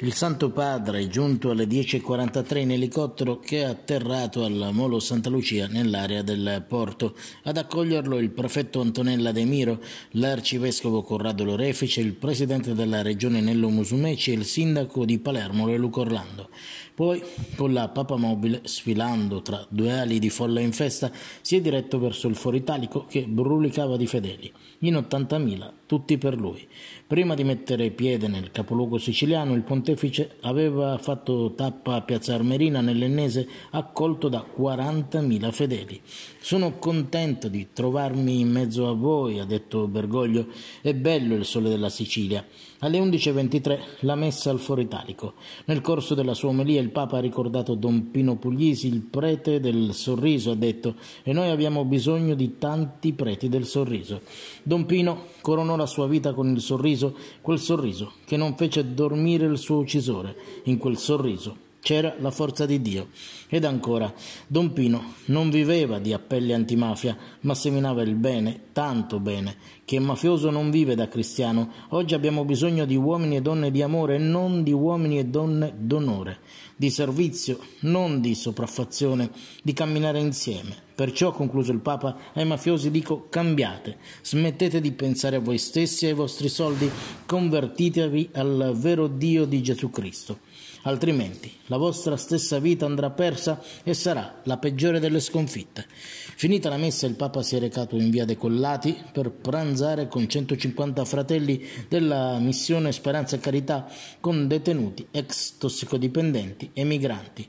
Il Santo Padre è giunto alle 10.43 in elicottero che è atterrato al Molo Santa Lucia nell'area del porto. Ad accoglierlo il prefetto Antonella De Miro, l'arcivescovo Corrado Lorefice, il presidente della regione Nello Musumeci e il sindaco di Palermo Leluco Orlando. Poi, con la papamobile sfilando tra due ali di folla in festa, si è diretto verso il Foro Italico che brulicava di fedeli. In 80.000, tutti per lui. Prima di mettere piede nel capoluogo siciliano, il pontefice aveva fatto tappa a Piazza Armerina nell'Ennese, accolto da 40.000 fedeli. Sono contento di trovarmi in mezzo a voi, ha detto Bergoglio. È bello il sole della Sicilia. Alle 11.23 la messa al Foro Italico. Nel corso della sua omelia il Papa ha ricordato Don Pino Puglisi, il prete del sorriso, ha detto, e noi abbiamo bisogno di tanti preti del sorriso. Don Pino coronò la sua vita con il sorriso, quel sorriso che non fece dormire il suo uccisore, in quel sorriso c'era la forza di Dio. Ed ancora, Don Pino non viveva di appelli antimafia, ma seminava il bene, tanto bene, che mafioso non vive da cristiano. Oggi abbiamo bisogno di uomini e donne di amore, non di uomini e donne d'onore, di servizio, non di sopraffazione, di camminare insieme. Perciò, concluso il Papa, ai mafiosi dico cambiate, smettete di pensare a voi stessi e ai vostri soldi, convertitevi al vero Dio di Gesù Cristo altrimenti la vostra stessa vita andrà persa e sarà la peggiore delle sconfitte. Finita la messa il Papa si è recato in via dei Collati per pranzare con 150 fratelli della missione Speranza e Carità con detenuti ex tossicodipendenti e migranti.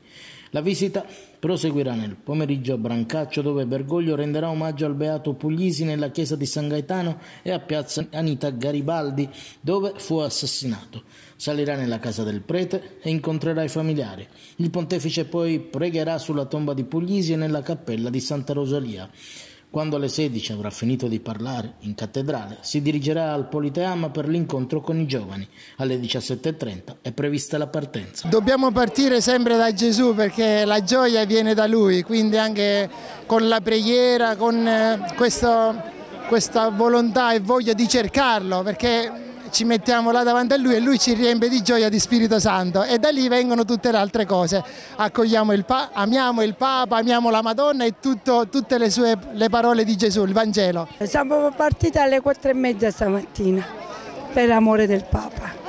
La visita proseguirà nel pomeriggio a Brancaccio dove Bergoglio renderà omaggio al Beato Puglisi nella chiesa di San Gaetano e a piazza Anita Garibaldi dove fu assassinato. Salirà nella casa del prete e incontrerà i familiari. Il pontefice poi pregherà sulla tomba di Puglisi e nella cappella di Santa Rosalia. Quando alle 16 avrà finito di parlare in cattedrale, si dirigerà al Politeama per l'incontro con i giovani. Alle 17.30 è prevista la partenza. Dobbiamo partire sempre da Gesù perché la gioia viene da Lui, quindi anche con la preghiera, con eh, questo, questa volontà e voglia di cercarlo, perché ci mettiamo là davanti a lui e lui ci riempie di gioia di Spirito Santo e da lì vengono tutte le altre cose. Accogliamo il pa amiamo il Papa, amiamo la Madonna e tutto, tutte le sue le parole di Gesù, il Vangelo. Siamo partiti alle quattro e mezza stamattina per amore del Papa.